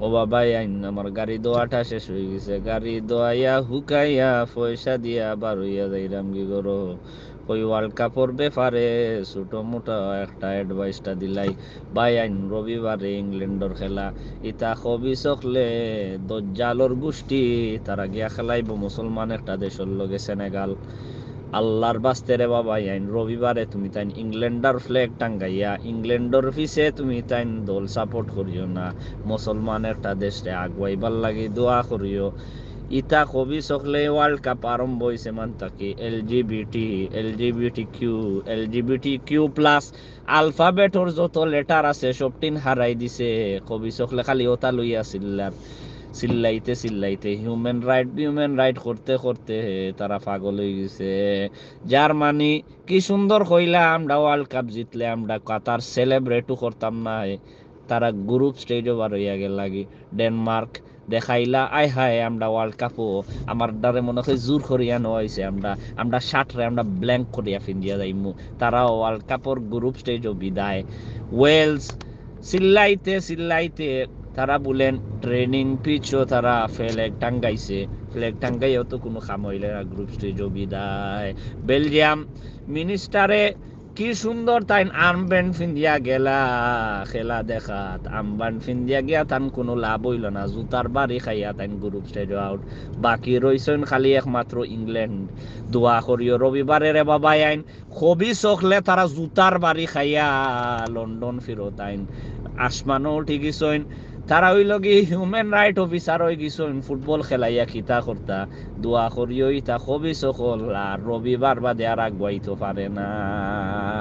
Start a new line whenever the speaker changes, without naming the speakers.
ও বাবা আমার গাড়ি দোয়াটা শেষ হয়ে গেছে। গাড়ি দোয়াইয়া হুকাইয়া, পয়সা দিয়া বার হইয়া যাইরাম কি করো? ওই ওয়ার্ল্ড কাপর ব্যাপারে ছোট মোটা একটা অ্যাডভাইসটা দিলাই। বাই আইন রবিবারে ইংল্যান্ডর খেলা। ইতা কবি চকলে দজ্জালর গোষ্ঠী, তারা গিয়া খেলাইব। মুসলমান একটা দেশের লগে সেনেগাল। আল্লাহর বাস্তে রে বাবা আইন রবিবারে তুমি তাই ইংল্যান্ডার ফ্ল্যাগ টাঙ্গাইয়া, ইংল্যান্ডর পিছে তুমি তাই দল সাপোর্ট করিও না। মুসলমান একটা দেশে আগুয়াইবার লাগি দোয়া করিও। ইতা কবি সকলে ওয়ার্ল্ড কাপ আরম্ভ হয়েছে মান তাকে এল জি বিটি এল জি বিটি কিউ এল জি বিটি কিউ প্লাস আলফাবেটর যত লেটার আছে সবটিন হারাই দিছে। কবি সকলে খালি ওটা লইয়া চিল্লার চিল্লাইতে চিল্লাইতে হিউম্যান রাইট হিউম্যান রাইট করতে করতে তারা পাগল হয়ে গেছে। জার্মানি, কি সুন্দর কইলা, আমরা ওয়ার্ল্ড কাপ জিতলে, আমরা কাতার সেলিব্রেটও করতাম না তারা গ্রুপ স্টেজও বার হইয়া গেল লাগি ডেনমার্ক দেখাইলা, আয় হায়, আমরা ওয়ার্ল্ড কাপও আমার দ্বারে মনে হয় জোর করিয়া নয়ছে আমরা আমরা শার্টরে আমরা ব্ল্যাঙ্ক করিয়া ফিন্দিয়া যাইমু। তারা ওয়ার্ল্ড কাপর গ্রুপ স্টেজও বিদায়। ওয়েলস চিল্লাইতে চিল্লাইতে তারা বলেন ট্রেনিং পিচও তারা ফ্ল্যাগ টাঙ্গাইছে। ফ্ল্যাগ টাঙ্গাইও তো কোনো কাম হইলে না গ্রুপ স্টেজও বিদায়। বেলজিয়াম মিনিস্টারে কি সুন্দর তাই আর্মব্যান্ড ফিন্দিয়া গেলা। খেলা দেখাত আর্মব্যান্ড ফিন্দিয়া গিয়া তান কোনো লাভ হইল না। জুতার বাড়ি খাইয়া তাই গ্রুপ স্টেজ আউট বাকি রইছেন খালি একমাত্র ইংল্যান্ড দোয়া করিও রবিবারে রে বাবাই আইন। কবি চকলে তারা জুতার বাড়ি খাইয়া লন্ডন ফিরত আইন। আসমানও গেছেন তারা হইল কি হিউম্যান রাইট অফিসার হয়ে গেছেন ফুটবল খেলাইয়া খিতা করতা। দোয়া করিও, ইতা কবি সকল আর রবিবার বাদে আর আগুয়াইতে পারে না।